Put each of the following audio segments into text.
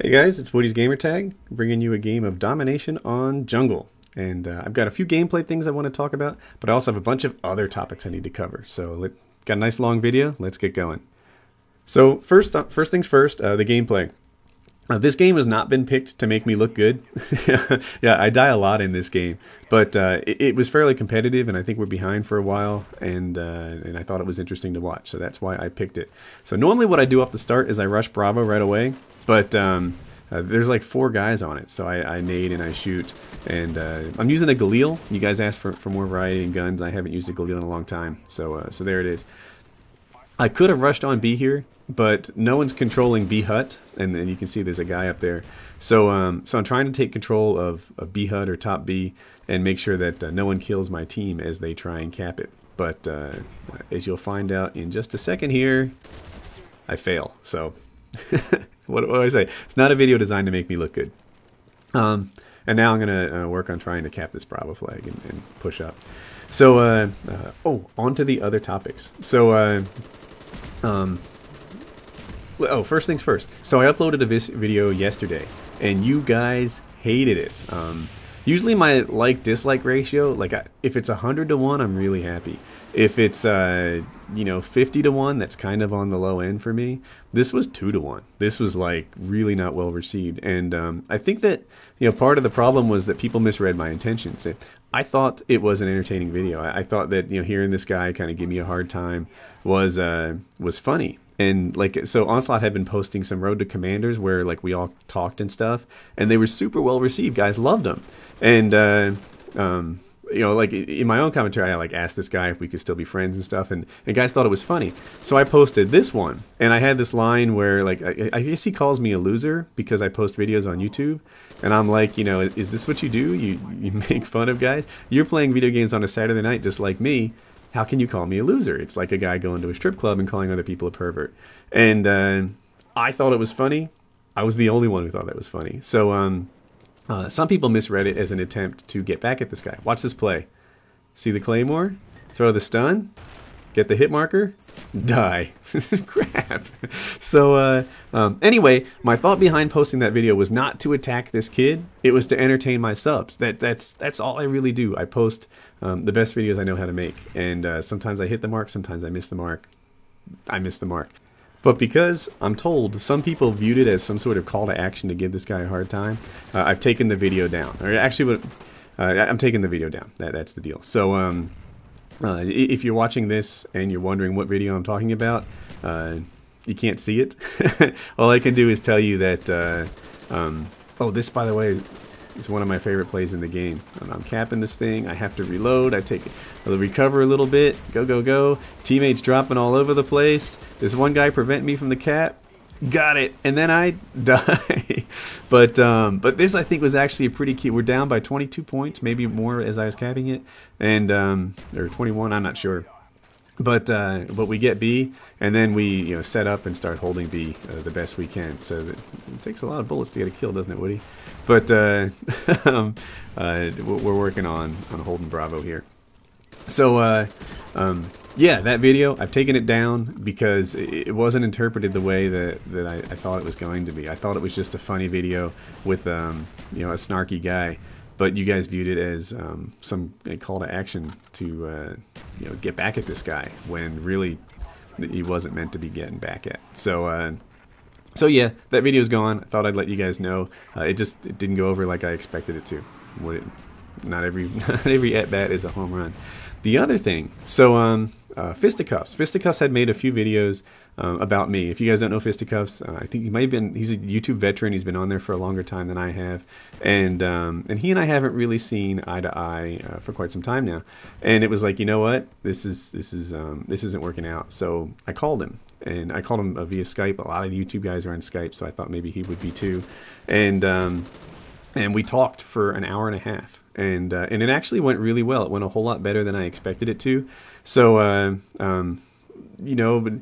Hey guys, it's Woody's Gamertag, bringing you a game of Domination on Jungle. And uh, I've got a few gameplay things I want to talk about, but I also have a bunch of other topics I need to cover. So, let, got a nice long video. Let's get going. So, first, uh, first things first, uh, the gameplay. Uh, this game has not been picked to make me look good. yeah, I die a lot in this game, but uh, it, it, was fairly competitive, and I think we're behind for a while, and uh, and I thought it was interesting to watch, so that's why I picked it. So normally, what I do off the start is I rush Bravo right away, but um, uh, there's like four guys on it, so I, I nade and I shoot. And uh, I'm using a Galil. You guys asked for, for more variety in guns. I haven't used a Galil in a long time, so uh, so there it is. I could have rushed on B here, but no one's controlling B hut, and then you can see there's a guy up there. So um, so I'm trying to take control of, of B hut or top B and make sure that uh, no one kills my team as they try and cap it. But uh, as you'll find out in just a second here, I fail. So what, what, do I say? It's not a video designed to make me look good. Um, and now I'm going to uh, work on trying to cap this Bravo flag and, and push up. So, uh, uh, oh, on to the other topics. So, uh, um, oh, first things first. So I uploaded a video yesterday, and you guys hated it. Um, usually my like-dislike ratio, like if it's 100 to 1, I'm really happy. If it's uh, you know 50 to 1, that's kind of on the low end for me. This was 2 to 1. This was like really not well received. And um, I think that you know part of the problem was that people misread my intentions. I thought it was an entertaining video. I, I thought that you know hearing this guy kind of give me a hard time was uh, was funny and like so onslaught had been posting some road to commanders where like we all talked and stuff and they were super well received guys loved them and uh, um, you know, like in my own commentary, I like asked this guy if we could still be friends and stuff, and, and guys thought it was funny. So I posted this one, and I had this line where like I, I, guess he calls me a loser because I post videos on YouTube, and I'm like, you know, is this what you do? You you make fun of guys? You're playing video games on a Saturday night just like me. How can you call me a loser? It's like a guy going to a strip club and calling other people a pervert. And uh, I thought it was funny. I was the only one who thought that was funny. So um, uh, some people misread it as an attempt to get back at this guy. Watch this play. See the claymore? Throw the stun? Get the hit marker? Die. Crap. So, uh, um, anyway, my thought behind posting that video was not to attack this kid. It was to entertain my subs. That that's that's all I really do. I post um, the best videos I know how to make, and uh, sometimes I hit the mark, sometimes I miss the mark. I miss the mark. But because I'm told some people viewed it as some sort of call to action to give this guy a hard time, uh, I've taken the video down. Or actually, uh, I'm taking the video down. That, that's the deal. So um, uh, if you're watching this and you're wondering what video I'm talking about, uh, you can't see it. All I can do is tell you that. Uh, um, oh, this, by the way, is one of my favorite plays in the game. I'm capping this thing. I have to reload. I take I recover a little bit. Go, go, go. Teammates dropping all over the place. There's one guy prevent me from the cap. Got it. And then I die. But um, but this I think was actually a pretty key. We're down by 22 points, maybe more as I was capping it, and um, or 21. I'm not sure. But uh, but we get B, and then we you know set up and start holding B uh, the best we can. So it takes a lot of bullets to get a kill, doesn't it, Woody? But uh, um, uh, we're working on on holding Bravo here. So uh, um, yeah, that video I've taken it down because it wasn't interpreted the way that that I, I, thought it was going to be. I thought it was just a funny video with um, you know a snarky guy but you guys viewed it as um, some call to action to uh, you know get back at this guy when really he wasn't meant to be getting back at. So uh, so yeah, that video's gone. I thought I'd let you guys know. Uh, it just it didn't go over like I expected it to. It, not every not every at bat is a home run. The other thing, so um, uh, Fisticuffs. Fisticuffs had made a few videos um, about me. If you guys don't know Fisticuffs, uh, I think he might have been. He's a YouTube veteran. He's been on there for a longer time than I have, and um, and he and I haven't really seen eye to eye uh, for quite some time now. And it was like, you know what, this is this is um, this isn't working out. So I called him, and I called him uh, via Skype. A lot of the YouTube guys are on Skype, so I thought maybe he would be too. And um, and we talked for an hour and a half and uh, and it actually went really well. It went a whole lot better than I expected it to. So uh, um, you know, but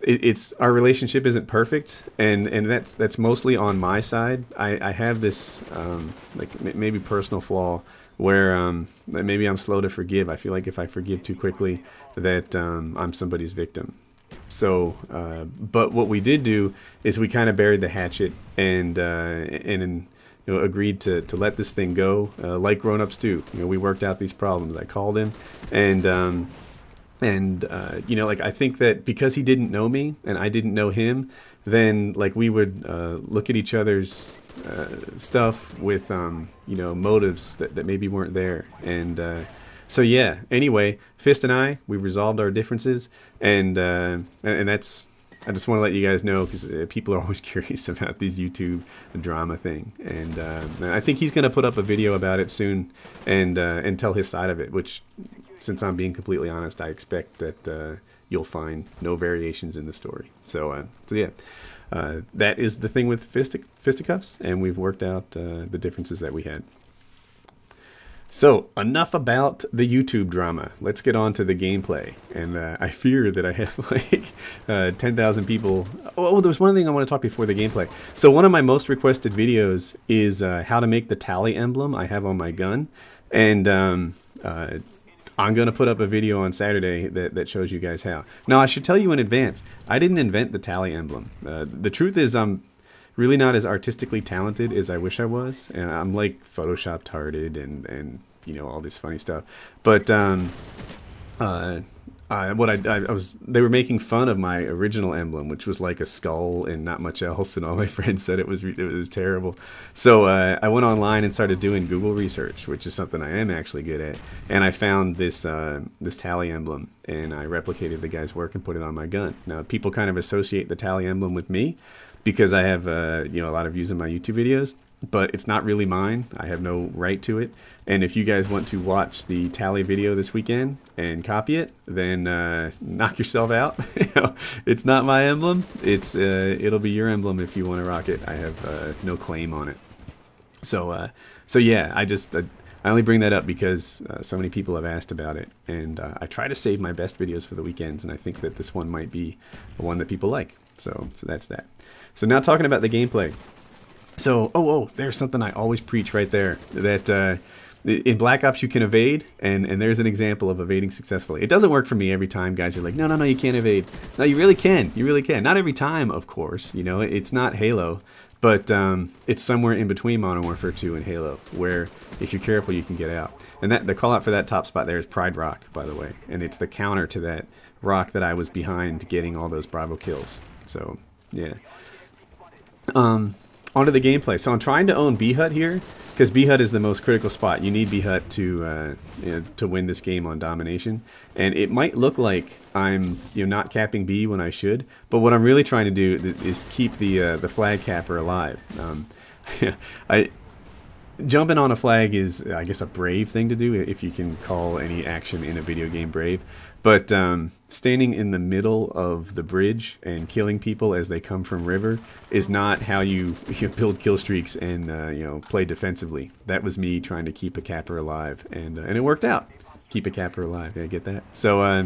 it, it's our relationship isn't perfect, and and that's that's mostly on my side. I, I have this um, like maybe personal flaw where um, maybe I'm slow to forgive. I feel like if I forgive too quickly, that um, I'm somebody's victim. so, uh, but what we did do is we kind of buried the hatchet and uh, and you know agreed to, to let this thing go, uh, like grown-ups do. You know, we worked out these problems. I called him, and um, and uh, you know, like I think that because he didn't know me and I didn't know him, then like we would uh, look at each other's uh, stuff with um, you know motives that, that maybe weren't there and uh, so yeah anyway fist and i we resolved our differences and uh, and that's i just want to let you guys know because uh, people are always curious about these youtube drama thing and uh, i think he's going to put up a video about it soon and uh, and tell his side of it which since i'm being completely honest i expect that you'll find no variations in the story so so yeah uh, that is the thing with fistic, fisticuffs, and we've worked out uh, the differences that we had. So, enough about the YouTube drama. Let's get on to the gameplay. And uh, I fear that I have like uh, 10,000 people. Oh, there's one thing I want to talk before the gameplay. So, one of my most requested videos is uh, how to make the tally emblem I have on my gun. And um, uh, I'm going to put up a video on Saturday that, that shows you guys how. Now, I should tell you in advance, I didn't invent the tally emblem. Uh, the truth is, I'm really not as artistically talented as I wish I was, and I'm like Photoshop tarded and, and you know, all this funny stuff. But um, uh, uh, what I, I, I, was they were making fun of my original emblem, which was like a skull and not much else, and all my friends said it was it was terrible. So uh, I went online and started doing Google research, which is something I am actually good at, and I found this uh, this tally emblem, and I replicated the guy's work and put it on my gun. Now people kind of associate the tally emblem with me because I have uh, you know a lot of views in my YouTube videos, but it's not really mine. I have no right to it. And if you guys want to watch the tally video this weekend and copy it, then uh, knock yourself out. it's not my emblem. It's uh, it'll be your emblem if you want to rock it. I have uh, no claim on it. So uh, so yeah, I just uh, I only bring that up because uh, so many people have asked about it, and I try to save my best videos for the weekends, and I think that this one might be the one that people like. So so that's that. So now talking about the gameplay. So, oh, oh, there's something I always preach right there. That uh, in Black Ops you can evade, and, and there's an example of evading successfully. It doesn't work for me every time. Guys You're like, no, no, no, you can't evade. No, you really can. You really can. Not every time, of course. You know, it's not Halo, but um, it's somewhere in between Modern Warfare 2 and Halo, where if you're careful, you can get out. And that the call out for that top spot there is Pride Rock, by the way, and it's the counter to that rock that I was behind getting all those Bravo kills. So, yeah. Um, onto the gameplay. So I'm trying to own B Hut here because B Hut is the most critical spot. You need B Hut to uh, you know, to win this game on domination. And it might look like I'm you know not capping B when I should, but what I'm really trying to do is keep the uh, the flag capper alive. Um, I jumping on a flag is I guess a brave thing to do if you can call any action in a video game brave. But um, standing in the middle of the bridge and killing people as they come from river is not how you, you build kill streaks and uh, you know play defensively. That was me trying to keep a capper alive, and uh, and it worked out. Keep a capper alive. Yeah, get that. So uh,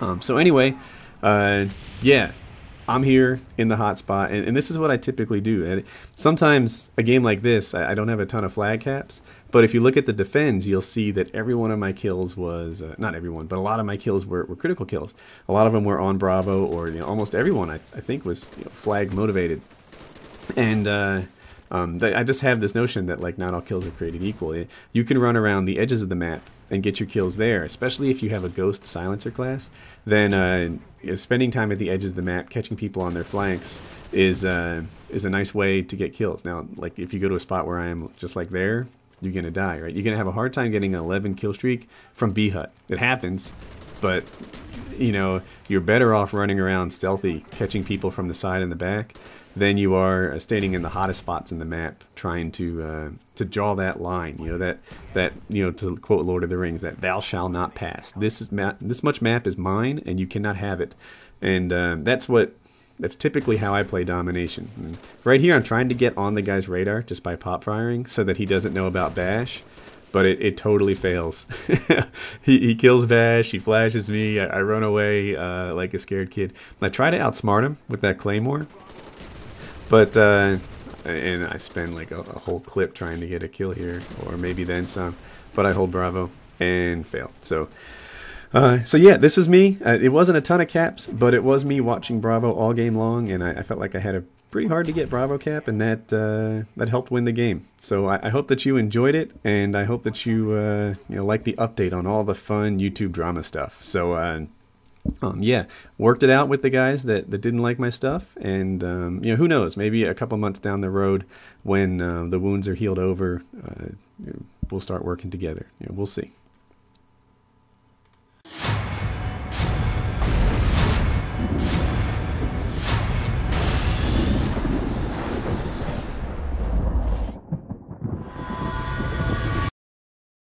um, so anyway, uh, yeah, I'm here in the hot spot, and, and, this is what I typically do. And sometimes a game like this, I, I, don't have a ton of flag caps, but if you look at the defends, you'll see that every one of my kills was uh, not everyone, but a lot of my kills were, were, critical kills. A lot of them were on Bravo, or you know, almost everyone I, I think was you know, flag motivated. And uh, um, I just have this notion that like not all kills are created equal. You can run around the edges of the map and get your kills there, especially if you have a ghost silencer class. Then uh, spending time at the edges of the map, catching people on their flanks, is uh, is a nice way to get kills. Now, like if you go to a spot where I am, just like there, you're gonna die, right? You're gonna have a hard time getting an 11 kill streak from B hut. It happens, but you know you're better off running around stealthy, catching people from the side and the back, than you are uh, standing in the hottest spots in the map, trying to uh, to draw that line. You know that that you know to quote Lord of the Rings, that thou shall not pass. This is map. This much map is mine, and you cannot have it. And uh, that's what that's typically how I play domination. Right here, I'm trying to get on the guy's radar just by pop firing so that he doesn't know about Bash, but it, it totally fails. he, he kills Vash, he flashes me, I, I run away uh, like a scared kid. I try to outsmart him with that Claymore, but, uh, and I spend like a, a whole clip trying to get a kill here, or maybe then some, but I hold Bravo and fail. So, Uh, so yeah, this was me. Uh, it wasn't a ton of caps, but it was me watching Bravo all game long, and I, I felt like I had a pretty hard to get Bravo cap, and that uh, that helped win the game. So I, I, hope that you enjoyed it, and I hope that you uh, you know like the update on all the fun YouTube drama stuff. So uh, um, yeah, worked it out with the guys that, that didn't like my stuff, and um, you know who knows, maybe a couple months down the road when uh, the wounds are healed over, uh, we'll start working together. You know, we'll see.